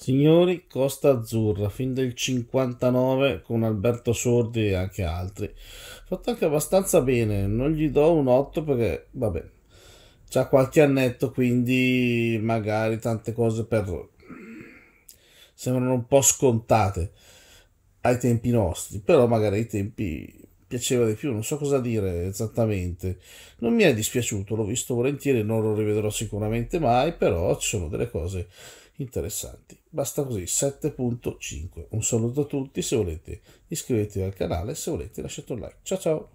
Signori, Costa Azzurra, fin del 59 con Alberto Sordi e anche altri. Fatto anche abbastanza bene, non gli do un 8 perché, vabbè, c'ha qualche annetto, quindi magari tante cose per... sembrano un po' scontate ai tempi nostri, però magari ai tempi piaceva di più, non so cosa dire esattamente. Non mi è dispiaciuto, l'ho visto volentieri, non lo rivedrò sicuramente mai, però ci sono delle cose interessanti. Basta così, 7.5. Un saluto a tutti, se volete iscrivetevi al canale, se volete lasciate un like. Ciao ciao!